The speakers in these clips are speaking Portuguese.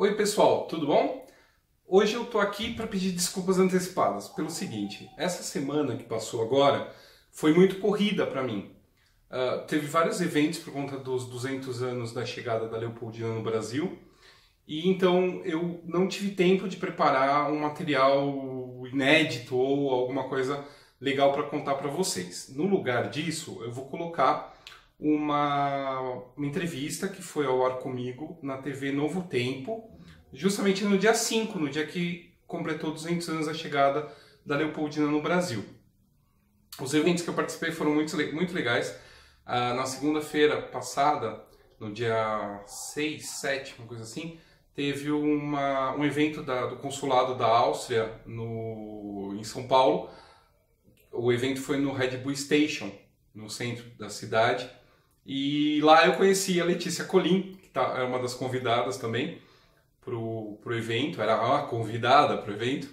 Oi pessoal, tudo bom? Hoje eu tô aqui para pedir desculpas antecipadas pelo seguinte: essa semana que passou agora foi muito corrida para mim. Uh, teve vários eventos por conta dos 200 anos da chegada da Leopoldina no Brasil e então eu não tive tempo de preparar um material inédito ou alguma coisa legal para contar para vocês. No lugar disso, eu vou colocar uma, uma entrevista que foi ao ar comigo na TV Novo Tempo, justamente no dia 5, no dia que completou 200 anos da chegada da Leopoldina no Brasil. Os eventos que eu participei foram muito, muito legais. Ah, na segunda-feira passada, no dia 6, 7, uma coisa assim, teve uma, um evento da, do consulado da Áustria no, em São Paulo. O evento foi no Red Bull Station, no centro da cidade. E lá eu conheci a Letícia Colim, que tá, é uma das convidadas também para o evento, era uma convidada para o evento.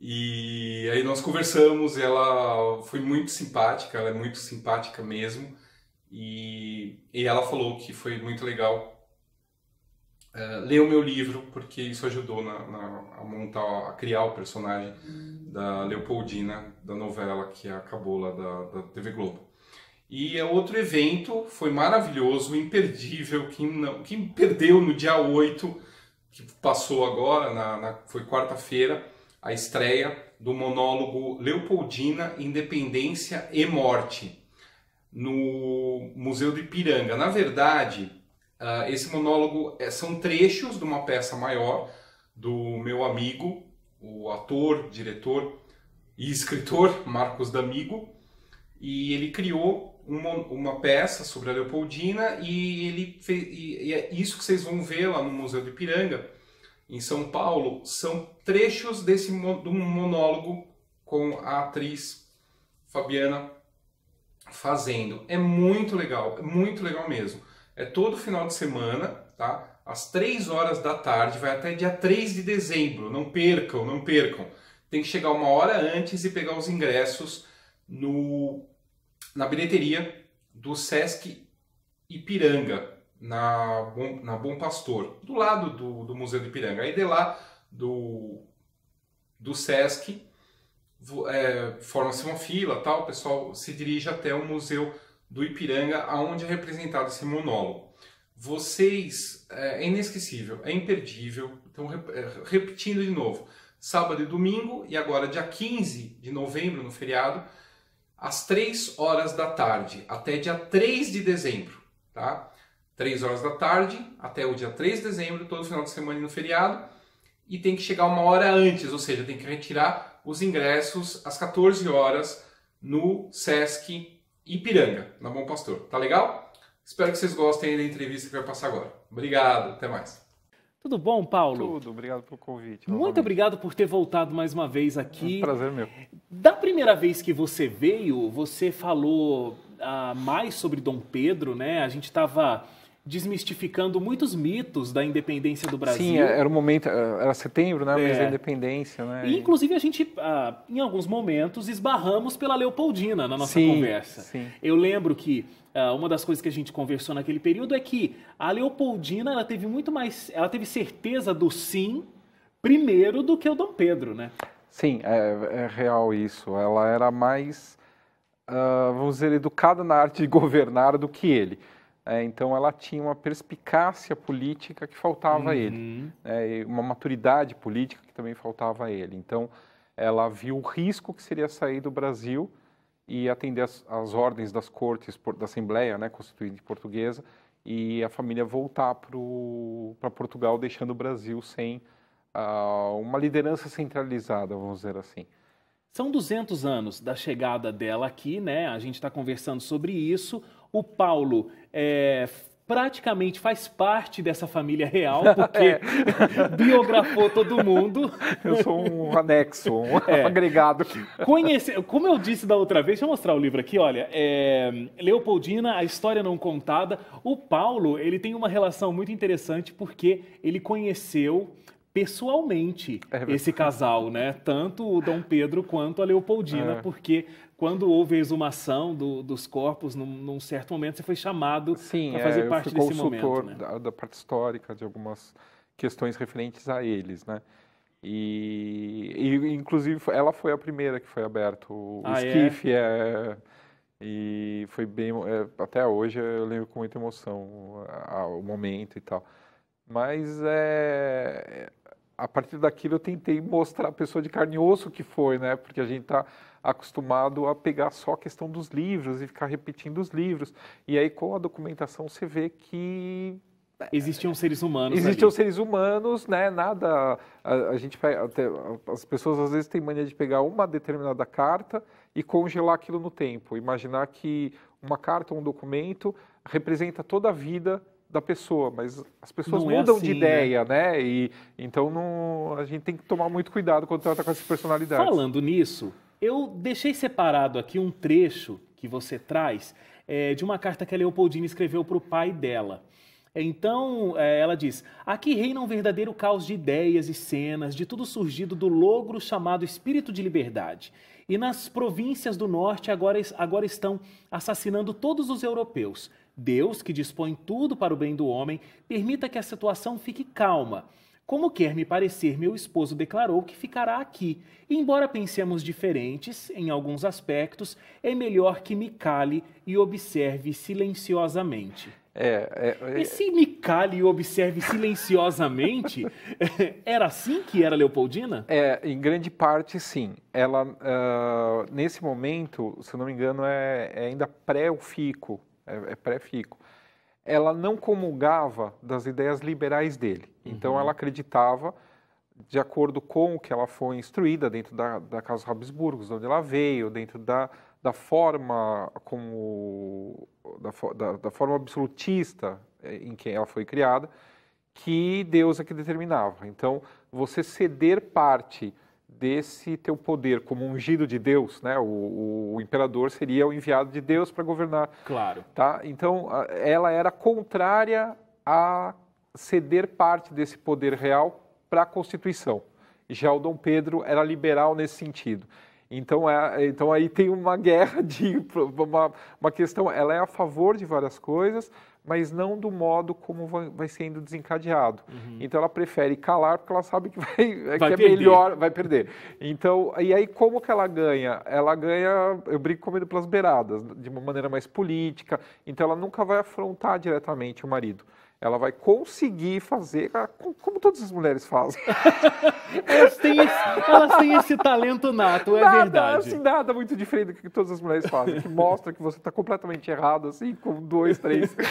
E aí nós conversamos, ela foi muito simpática, ela é muito simpática mesmo. E, e ela falou que foi muito legal uh, ler o meu livro, porque isso ajudou na, na, a montar, a criar o personagem da Leopoldina, da novela que acabou lá da, da TV Globo. E é outro evento, foi maravilhoso, imperdível, que, não, que perdeu no dia 8, que passou agora, na, na foi quarta-feira, a estreia do monólogo Leopoldina, Independência e Morte, no Museu do Ipiranga. Na verdade, Uh, esse monólogo é, são trechos de uma peça maior do meu amigo, o ator, diretor e escritor Marcos D'Amigo, e ele criou uma, uma, peça sobre a Leopoldina e ele fez, e, e é isso que vocês vão ver lá no Museu do Ipiranga, em São Paulo, são trechos desse do monólogo com a atriz Fabiana fazendo. É muito legal, é muito legal mesmo. É todo final de semana, tá? Às 3 horas da tarde, vai até dia 3 de dezembro. Não percam, não percam. Tem que chegar uma hora antes e pegar os ingressos no, na bilheteria do Sesc Ipiranga, na Bom, na Bom Pastor, do lado do, do Museu do Ipiranga. Aí de lá do, do Sesc, é, forma-se uma fila, tal, o pessoal se dirige até o Museu do Ipiranga, aonde é representado esse monólogo. Vocês, é, é inesquecível, é imperdível. Então, é, repetindo de novo, sábado e domingo, e agora dia 15 de novembro, no feriado, às 3 horas da tarde, até dia 3 de dezembro, tá? 3 horas da tarde, até o dia 3 de dezembro, todo final de semana e no feriado, e tem que chegar uma hora antes, ou seja, tem que retirar os ingressos às 14 horas no Sesc Ipiranga, na Bom Pastor. Tá legal? Espero que vocês gostem da entrevista que vai passar agora. Obrigado, até mais. Tudo bom, Paulo? Tudo, obrigado pelo convite. Muito novamente. obrigado por ter voltado mais uma vez aqui. É um prazer meu. Da primeira vez que você veio, você falou ah, mais sobre Dom Pedro, né? A gente estava desmistificando muitos mitos da independência do Brasil. Sim, era o momento, era setembro, né, o mês é. da independência, né? E, inclusive a gente, ah, em alguns momentos, esbarramos pela Leopoldina na nossa sim, conversa. Sim. Eu lembro que ah, uma das coisas que a gente conversou naquele período é que a Leopoldina ela teve muito mais, ela teve certeza do sim primeiro do que o Dom Pedro, né? Sim, é, é real isso. Ela era mais, uh, vamos dizer, educada na arte de governar do que ele. É, então ela tinha uma perspicácia política que faltava a ele, é, uma maturidade política que também faltava a ele. Então ela viu o risco que seria sair do Brasil e atender as, as ordens das cortes da Assembleia né, Constituinte Portuguesa e a família voltar para Portugal, deixando o Brasil sem uh, uma liderança centralizada, vamos dizer assim. São 200 anos da chegada dela aqui, né? A gente está conversando sobre isso. O Paulo é, praticamente faz parte dessa família real, porque é. biografou todo mundo. Eu sou um anexo, um é. agregado. Conhece... Como eu disse da outra vez, deixa eu mostrar o livro aqui, olha. É... Leopoldina, a história não contada. O Paulo, ele tem uma relação muito interessante porque ele conheceu pessoalmente é esse casal, né? Tanto o Dom Pedro quanto a Leopoldina, é. porque quando houve a exumação do, dos corpos, num, num, certo momento, você foi chamado para fazer é, parte desse momento. Sim, né? da, da parte histórica de algumas questões referentes a eles, né? E, e inclusive ela foi a primeira que foi aberto o Ah, é? esquife é? e foi bem é, até hoje eu lembro com muita emoção a- o momento e tal. Mas é a partir daquilo eu tentei mostrar a pessoa de carne e osso que foi, né? Porque a gente está acostumado a pegar só a questão dos livros e ficar repetindo os livros. E aí com a documentação você vê que Existiam seres humanos Existiam ali. seres humanos, né? Nada. A, a gente pega- até- as pessoas às vezes têm mania de pegar uma determinada carta e congelar aquilo no tempo. Imaginar que uma carta, um documento representa toda a vida da pessoa, mas as pessoas Não é mudam assim, de ideia, né? E então não, a gente tem que tomar muito cuidado quando trata com essas personalidades. Falando nisso, eu deixei separado aqui um trecho que você traz é, de uma carta que a Leopoldina escreveu para o pai dela. Então, é, ela diz: Aqui reina um verdadeiro caos de ideias e cenas, de tudo surgido do logro chamado espírito de liberdade. E nas províncias do norte agora, agora estão assassinando todos os europeus. Deus, que dispõe tudo para o bem do homem, permita que a situação fique calma. Como quer me parecer, meu esposo declarou que ficará aqui. E, embora pensemos diferentes em alguns aspectos, é melhor que me cale e observe silenciosamente. É, é, é- Esse me cale e observe silenciosamente era assim que era Leopoldina? É, em grande parte, sim. Ela, ah, nesse momento, se não me engano, é, é ainda pré-fico, é, é pré-fico. Ela não comulgava das ideias liberais dele. Então, ela acreditava, de acordo com o que ela foi instruída dentro da, da Casa Habsburgos, de onde ela veio, dentro da, da forma como da, da, da forma absolutista eh, em que ela foi criada, que Deus é que determinava. Então, você ceder parte desse teu poder como ungido de Deus, né? O, o imperador seria o enviado de Deus para governar, Claro. tá? Então, ela era contrária a ceder parte desse poder real para a Constituição. Já o Dom Pedro era liberal nesse sentido. Então, é, então aí tem uma guerra de uma, uma questão. Ela é a favor de várias coisas, mas não do modo como vai, sendo desencadeado. Então ela prefere calar porque ela sabe que vai, Uhum. Vai que é melhor, vai perder. Então, e aí como que ela ganha? Ela ganha, eu brinco comendo pelas beiradas, de uma maneira mais política. Então ela nunca vai afrontar diretamente o marido. Ela vai conseguir fazer, co- como todas as mulheres fazem. Elas têm esse, elas têm esse talento nato, é nada, verdade. assim, nada muito diferente do que todas as mulheres fazem, que mostra que você está completamente errado, assim, com dois, três.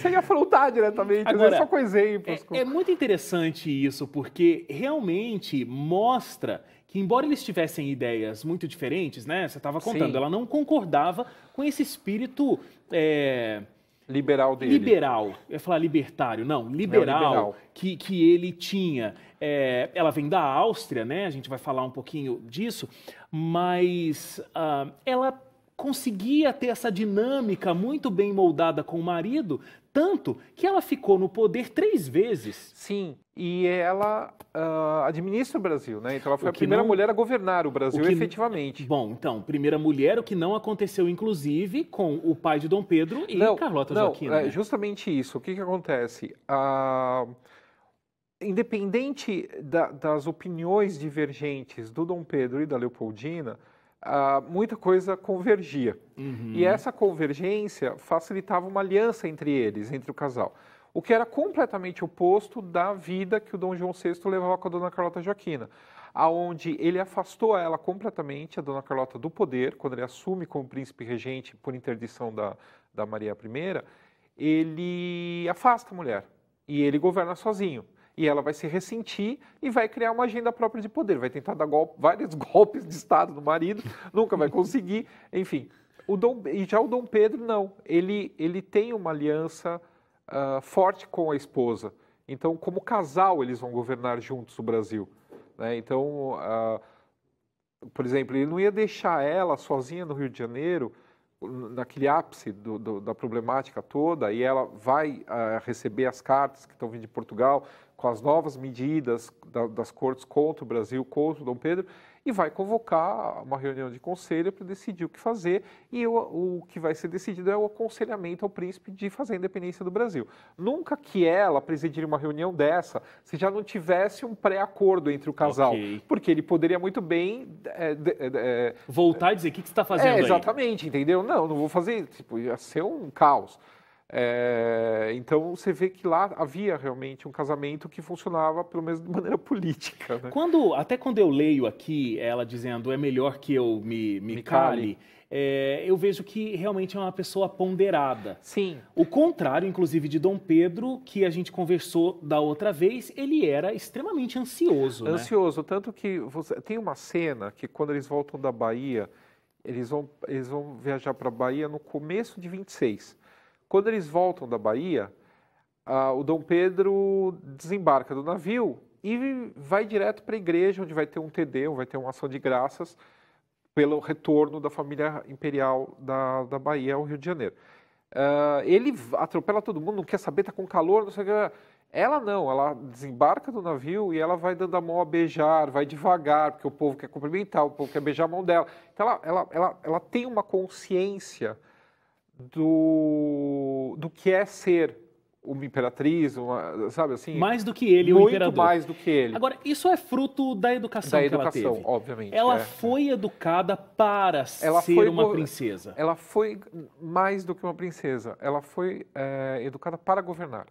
Sem afrontar diretamente, Agora, só com exemplos. É, é muito interessante isso, porque realmente mostra que, embora eles tivessem ideias muito diferentes, né? Você estava contando, Sim. ela não concordava com esse espírito é, liberal dele. liberal. Eu ia falar libertário, não, liberal, liberal. Que, que ele tinha. É, ela vem da Áustria, né? A gente vai falar um pouquinho disso, mas ah, ela conseguia ter essa dinâmica muito bem moldada com o marido, tanto que ela ficou no poder três vezes. Sim, e ela ah, administra o Brasil, né? Então ela foi a primeira não- mulher a governar o Brasil o que- efetivamente. Bom, então, primeira mulher, o que não aconteceu, inclusive, com o pai de Dom Pedro e Carlota não, Joaquina. é né? justamente isso. O que, que acontece? Ah, independente da- das opiniões divergentes do Dom Pedro e da Leopoldina, muita coisa convergia. Uhum. E essa convergência facilitava uma aliança entre eles, entre o casal. O que era completamente oposto da vida que o Dom João VI levava com a Dona Carlota Joaquina, aonde ele afastou ela completamente, a Dona Carlota, do poder, quando ele assume como príncipe regente por interdição da, da Maria I, ele afasta a mulher e ele governa sozinho. E ela vai se ressentir e vai criar uma agenda própria de poder. Vai tentar dar vários golpes de Estado no marido, nunca vai conseguir. Enfim, o Dom, e já o Dom Pedro, não. Ele, ele tem uma aliança ah, forte com a esposa. Então, como casal, eles vão governar juntos o Brasil. né? Então, ah, por exemplo, ele não ia deixar ela sozinha no Rio de Janeiro, naquele ápice do- do- da problemática toda, e ela vai ah, receber as cartas que estão vindo de Portugal, com as novas medidas da, das cortes contra o Brasil, contra o Dom Pedro, e vai convocar uma reunião de conselho para decidir o que fazer. E o, o, que vai ser decidido é o aconselhamento ao príncipe de fazer a independência do Brasil. Nunca que ela presidiria uma reunião dessa se já não tivesse um pré-acordo entre o casal. Okay. Porque ele poderia muito bem. É, é, Voltar e dizer: o que, que você está fazendo? É, exatamente, aí? entendeu? Não, não vou fazer. Tipo, ia ser um caos. É, então você vê que lá havia realmente um casamento que funcionava pelo menos de maneira política. Né? Quando, até quando eu leio aqui ela dizendo é melhor que eu me, me, me cale, cale. É, eu vejo que realmente é uma pessoa ponderada. Sim. O contrário, inclusive, de Dom Pedro, que a gente conversou da outra vez, ele era extremamente ansioso. Né? Ansioso, né? tanto que você, tem uma cena que quando eles voltam da Bahia, eles vão, eles vão viajar para a Bahia no começo de 26. Quando eles voltam da Bahia, ah, o Dom Pedro desembarca do navio e vai direto para a igreja, onde vai ter um TD, vai ter uma ação de graças pelo retorno da família imperial da, da Bahia ao Rio de Janeiro. Uh, ele atropela todo mundo, não quer saber, está com calor, não sei o que. Ela não, ela desembarca do navio e ela vai dando a mão a beijar, vai devagar, porque o povo quer cumprimentar, o povo quer beijar a mão dela. Então ela, ela, ela, ela tem uma consciência do, do que é ser uma imperatriz, uma, sabe assim? Mais do que ele, o imperador. Muito mais do que ele. Agora, isso é fruto da educação da que educação, ela teve. obviamente. Ela é. foi educada para ela ser foi, uma princesa. Ela foi mais do que uma princesa. Ela foi é, educada para governar.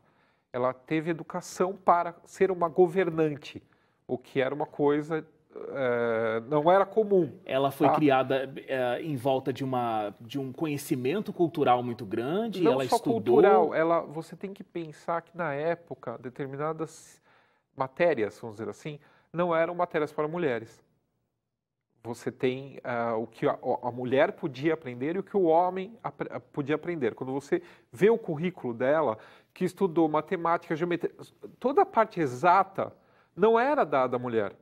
Ela teve educação para ser uma governante, o que era uma coisa é, não era comum. Ela foi tá? criada é, em volta de, uma, de um conhecimento cultural muito grande. Não ela só estudou... cultural, ela, você tem que pensar que na época determinadas matérias, vamos dizer assim, não eram matérias para mulheres. Você tem uh, o que a, a, mulher podia aprender e o que o homem ap podia aprender. Quando você vê o currículo dela, que estudou matemática, geometria, toda a parte exata não era dada à mulher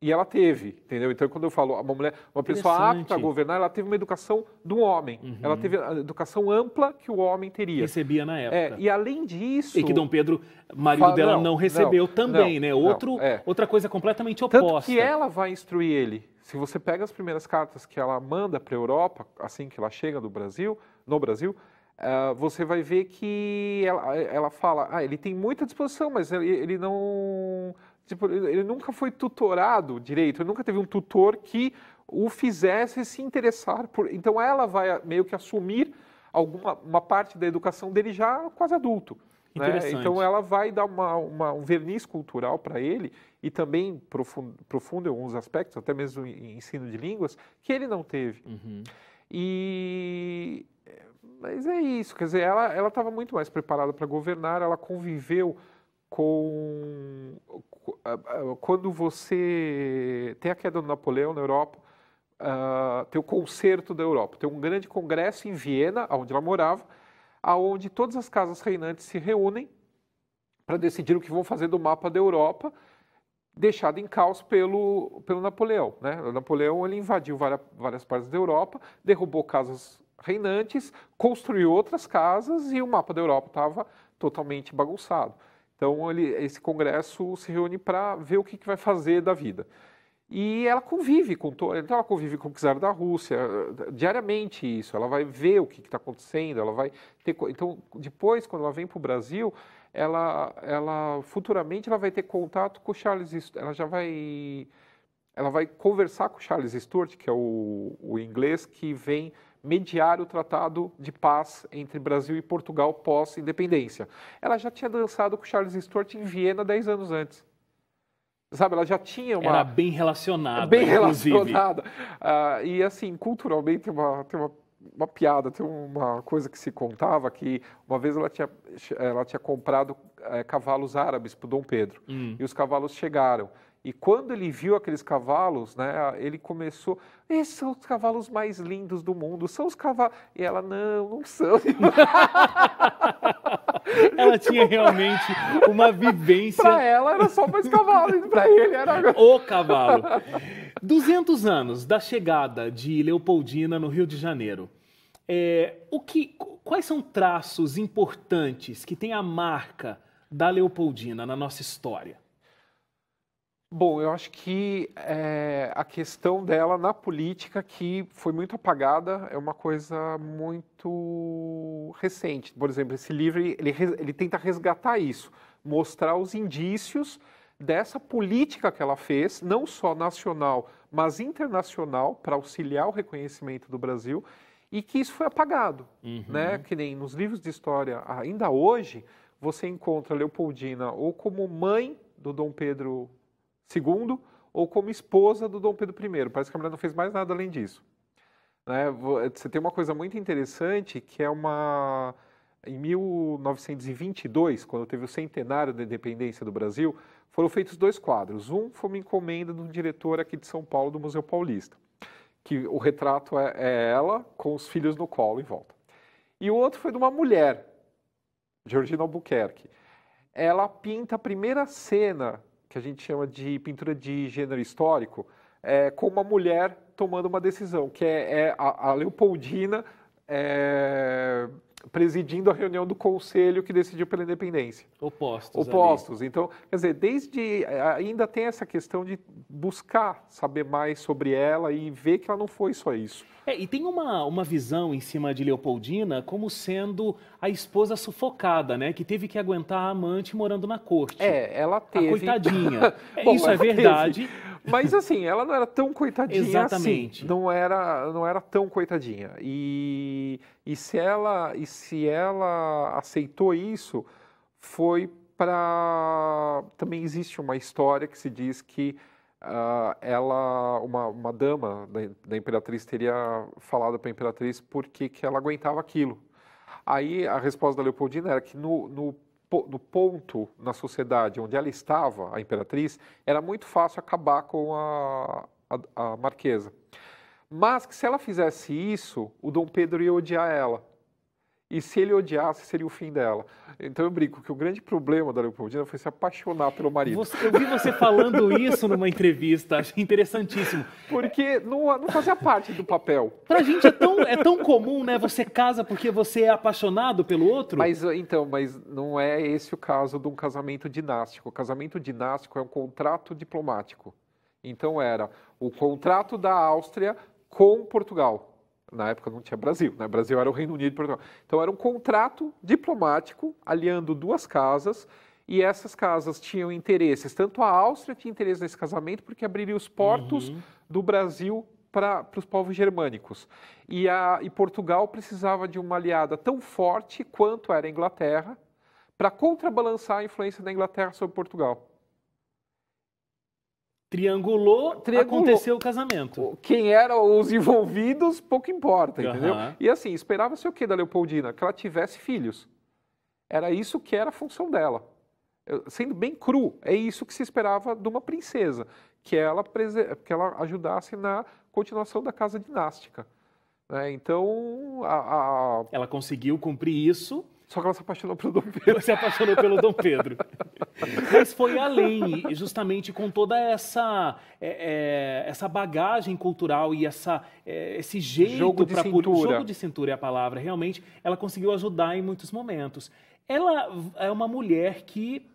e ela teve, entendeu? Então, quando eu falo uma mulher, uma pessoa apta a governar, ela teve uma educação do homem. Uhum. Ela teve a educação ampla que o homem teria. Recebia na época. É, e além disso. E que Dom Pedro, marido fala, dela, não, não recebeu não, também, não, né? Outro, é. Outra coisa completamente oposta. Tanto que ela vai instruir ele. Se você pega as primeiras cartas que ela manda para a Europa, assim que ela chega do Brasil, no Brasil, uh, você vai ver que ela, ela fala: ah, ele tem muita disposição, mas ele, ele não Tipo, ele nunca foi tutorado direito, ele nunca teve um tutor que o fizesse se interessar por. Então ela vai meio que assumir alguma uma parte da educação dele já quase adulto. Né? Então ela vai dar uma, uma, um verniz cultural para ele e também profunda em alguns aspectos, até mesmo em ensino de línguas, que ele não teve. Uhum. E mas é isso, quer dizer, ela estava muito mais preparada para governar, ela conviveu com quando você tem a queda do Napoleão na Europa, uh, tem o concerto da Europa, tem um grande congresso em Viena, onde ela morava, aonde todas as casas reinantes se reúnem para decidir o que vão fazer do mapa da Europa, deixado em caos pelo, pelo Napoleão. Né? O Napoleão ele invadiu várias, várias partes da Europa, derrubou casas reinantes, construiu outras casas e o mapa da Europa estava totalmente bagunçado. Então, ele, esse congresso se reúne para ver o que, que, vai fazer da vida. E ela convive com todo, então ela convive com o czar da Rússia diariamente isso. Ela vai ver o que está acontecendo. Ela vai ter, então depois quando ela vem para o Brasil, ela, ela futuramente ela vai ter contato com o Charles. Ela já vai, ela vai conversar com o Charles Stuart, que é o, o inglês que vem mediar o tratado de paz entre Brasil e Portugal pós-independência. Ela já tinha dançado com Charles Stuart em Viena dez anos antes. Sabe, ela já tinha uma... Era bem relacionada, Bem relacionada. Uh, e, assim, culturalmente, tem uma, tem uma, uma piada, tem uma coisa que se contava que uma vez ela tinha, ela tinha comprado é, cavalos árabes para o Dom Pedro. Hum. E os cavalos chegaram. E quando ele viu aqueles cavalos, né, ele começou, esses são os cavalos mais lindos do mundo, são os cavalos. E ela, não, não são. ela tinha realmente uma vivência. Para ela era só mais cavalo, para ele era. O cavalo. 200 anos da chegada de Leopoldina no Rio de Janeiro. É, o que, quais são traços importantes que têm a marca da Leopoldina na nossa história? Bom, eu acho que é, a questão dela na política que foi muito apagada é uma coisa muito recente. Por exemplo, esse livro ele, ele tenta resgatar isso, mostrar os indícios dessa política que ela fez, não só nacional, mas internacional, para auxiliar o reconhecimento do Brasil, e que isso foi apagado. Uhum. Né? Que nem nos livros de história, ainda hoje, você encontra Leopoldina ou como mãe do Dom Pedro II ou como esposa do Dom Pedro I. Parece que a mulher não fez mais nada além disso. Né? Você tem uma coisa muito interessante que é uma. Em 1922, quando teve o centenário da independência do Brasil, foram feitos dois quadros. Um foi uma encomenda de um diretor aqui de São Paulo, do Museu Paulista, que o retrato é, é ela com os filhos no colo em volta. E o outro foi de uma mulher, Georgina Albuquerque. Ela pinta a primeira cena que a gente chama de pintura de gênero histórico, é, com uma mulher tomando uma decisão, que é, é a, a, Leopoldina é, presidindo a reunião do conselho que decidiu pela independência. Opostos. Opostos. Ali. Então, quer dizer, desde ainda tem essa questão de buscar saber mais sobre ela e ver que ela não foi só isso. É, e tem uma, uma visão em cima de Leopoldina como sendo a esposa sufocada, né? Que teve que aguentar a amante morando na corte. É, ela teve. A coitadinha. Bom, Isso é verdade. Teve. Mas assim, ela não era tão coitadinha assim. Exatamente. assim. Não era, não era tão coitadinha. E, e, se ela, e se ela aceitou isso, foi para. Também existe uma história que se diz que uh, ela, uma, uma dama da, da imperatriz, teria falado para a imperatriz por que ela aguentava aquilo. Aí a resposta da Leopoldina era que no, no no ponto na sociedade onde ela estava, a imperatriz, era muito fácil acabar com a, a, a marquesa. Mas que se ela fizesse isso, o Dom Pedro ia odiar ela. E se ele odiasse, seria o fim dela. Então eu brinco que o grande problema da Leopoldina foi se apaixonar pelo marido. Você, eu vi você falando isso numa entrevista, achei interessantíssimo. Porque não, não fazia parte do papel. Pra gente é tão, é tão comum, né? Você casa porque você é apaixonado pelo outro. Mas então, mas não é esse o caso de um casamento dinástico. O casamento dinástico é um contrato diplomático. Então era o contrato da Áustria com Portugal. Na época não tinha Brasil, né? Brasil era o Reino Unido e Portugal. Então era um contrato diplomático aliando duas casas e essas casas tinham interesses. Tanto a Áustria tinha interesse nesse casamento porque abriria os portos uhum. do Brasil para os povos germânicos. E, a, e Portugal precisava de uma aliada tão forte quanto era a Inglaterra para contrabalançar a influência da Inglaterra sobre Portugal. Triangulou, Triangulou, aconteceu o casamento. Quem eram os envolvidos, pouco importa, uhum. entendeu? E assim, esperava-se o que da Leopoldina? Que ela tivesse filhos. Era isso que era a função dela. Sendo bem cru, é isso que se esperava de uma princesa, que ela, que ela ajudasse na continuação da casa dinástica. Né? Então, a, a... ela conseguiu cumprir isso só que ela se apaixonou pelo Dom Pedro. Se apaixonou pelo Dom Pedro. Mas foi além, justamente com toda essa, é, é, essa bagagem cultural e essa, é, esse jeito jogo de cintura. Jogo de cintura é a palavra. Realmente, ela conseguiu ajudar em muitos momentos. Ela é uma mulher que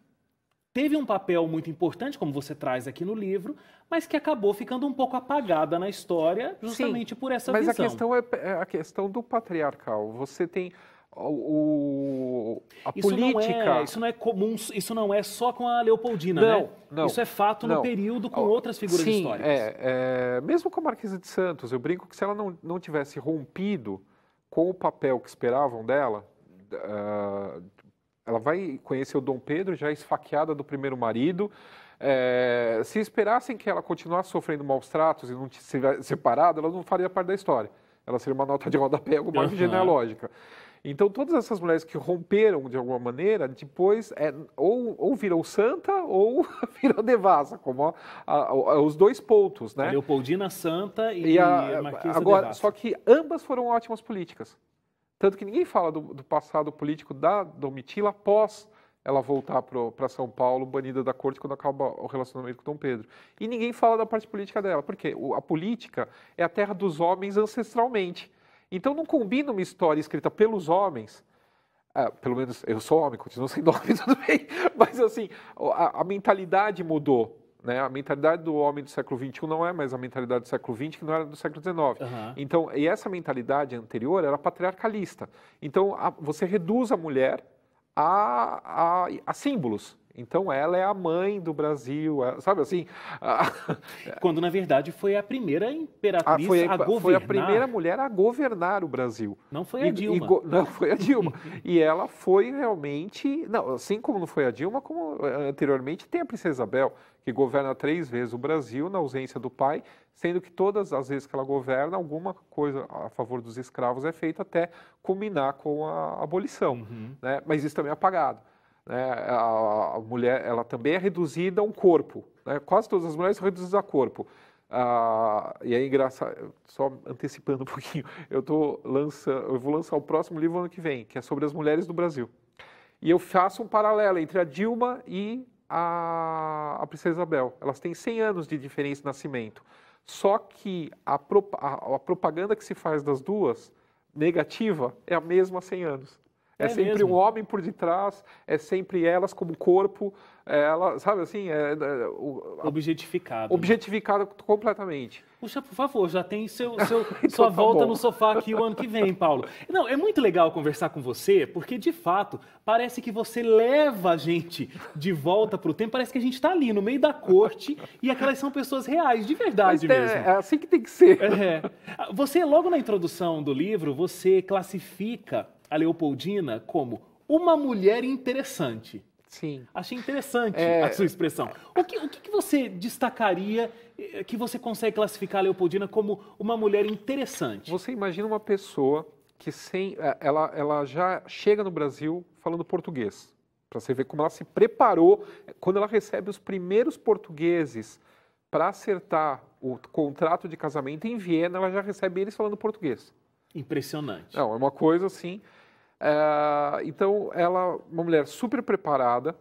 teve um papel muito importante, como você traz aqui no livro, mas que acabou ficando um pouco apagada na história, justamente Sim, por essa mas visão. Mas a questão é, é a questão do patriarcal. Você tem o, a isso política. Não é, isso não é comum, isso não é só com a Leopoldina, não, né? Não, isso é fato não. no período com outras figuras Sim, históricas. É, é, mesmo com a Marquesa de Santos, eu brinco que se ela não, não tivesse rompido com o papel que esperavam dela, uh, ela vai conhecer o Dom Pedro já esfaqueada do primeiro marido. É, se esperassem que ela continuasse sofrendo maus tratos e não tivesse separada, ela não faria parte da história. Ela seria uma nota de rodapé, alguma uhum. genealógica. Então, todas essas mulheres que romperam de alguma maneira, depois é, ou, ou virou santa ou virou devassa, como a, a, os dois pontos, né? A Leopoldina Santa e, e a, Marquesa agora, devassa. Só que ambas foram ótimas políticas. Tanto que ninguém fala do, do passado político da Domitila após ela voltar para São Paulo, banida da corte, quando acaba o relacionamento com Dom Pedro. E ninguém fala da parte política dela, porque a política é a terra dos homens ancestralmente. Então não combina uma história escrita pelos homens É, pelo menos eu sou homem, continuo sendo homem, tudo bem. Mas assim, a, a mentalidade mudou. Né? A mentalidade do homem do século XXI não é mais a mentalidade do século XX, que não era do século XIX. Uhum. Então, e essa mentalidade anterior era patriarcalista. Então, a, você reduz a mulher a, a, a símbolos. Então ela é a mãe do Brasil, sabe assim? Quando na verdade foi a primeira imperatriz a, foi, a, governar. Foi a primeira mulher a governar o Brasil. Não foi a Dilma. E, não foi a Dilma. e ela foi realmente, não, assim como não foi a Dilma, como eh, anteriormente tem a princesa Isabel, que governa três vezes o Brasil na ausência do pai, sendo que todas as vezes que ela governa, alguma coisa a favor dos escravos é feita até culminar com a abolição. Uhum. Né? Mas isso também é apagado. Né? A, a, mulher ela também é reduzida a um corpo. Né? Quase todas as mulheres são reduzidas a corpo. Ah, e é engraçado, só antecipando um pouquinho, eu, tô lança, eu vou lançar o próximo livro ano que vem, que é sobre as mulheres do Brasil. E eu faço um paralelo entre a Dilma e a, a Princesa Isabel. Elas têm 100 anos de diferença de nascimento. Só que a, a, a propaganda que se faz das duas, negativa, é a mesma há 100 anos. É, é sempre mesmo? um homem por detrás, é sempre elas como corpo, é ela, sabe assim, é, é o, objetificado. Objetificado né? completamente. Puxa, por favor, já tem seu, seu então, sua tá volta bom. no sofá aqui o ano que vem, Paulo. Não, é muito legal conversar com você, porque de fato parece que você leva a gente de volta para o tempo. Parece que a gente está ali no meio da corte e aquelas são pessoas reais, de verdade Mas mesmo. É, é assim que tem que ser. É. Você, logo na introdução do livro, você classifica a Leopoldina como uma mulher interessante. Sim. Achei interessante é... a sua expressão. O que, o que você destacaria eh, que você consegue classificar a Leopoldina como uma mulher interessante? Você imagina uma pessoa que sem, eh, ela, ela já chega no Brasil falando português. Para você ver como ela se preparou quando ela recebe os primeiros portugueses para acertar o contrato de casamento em Viena, ela já recebe eles falando português. Impressionante. Não, é uma coisa assim. É, então, ela é uma mulher super preparada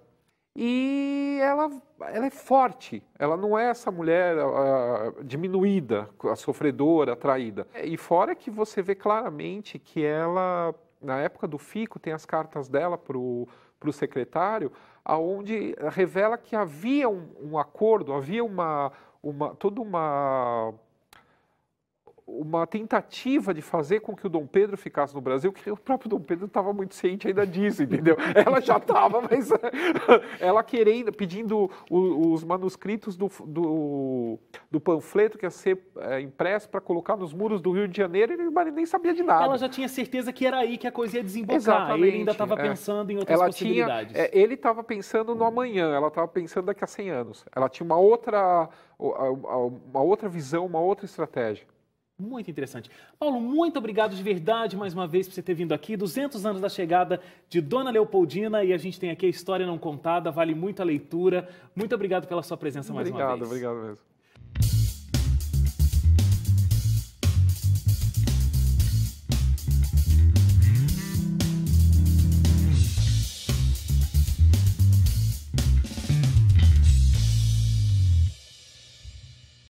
e ela, ela é forte. Ela não é essa mulher uh, diminuída, a sofredora, traída. E fora que você vê claramente que ela, na época do Fico, tem as cartas dela para o secretário, aonde revela que havia um, um acordo, havia uma, uma toda uma uma tentativa de fazer com que o Dom Pedro ficasse no Brasil, que o próprio Dom Pedro estava muito ciente ainda disso, entendeu? Ela já estava, mas ela querendo, pedindo os manuscritos do, do, do panfleto que ia ser é, impresso para colocar nos muros do Rio de Janeiro, e ele nem sabia de nada. Ela já tinha certeza que era aí que a coisa ia desembocar. Exatamente, ele ainda estava é. pensando em outras ela possibilidades. Tinha, é, ele estava pensando no amanhã, ela estava pensando daqui a 100 anos. Ela tinha uma outra, uma outra visão, uma outra estratégia. Muito interessante. Paulo, muito obrigado de verdade mais uma vez por você ter vindo aqui. 200 anos da chegada de Dona Leopoldina e a gente tem aqui a história não contada, vale muito a leitura. Muito obrigado pela sua presença obrigado, mais uma vez. Obrigado, obrigado mesmo.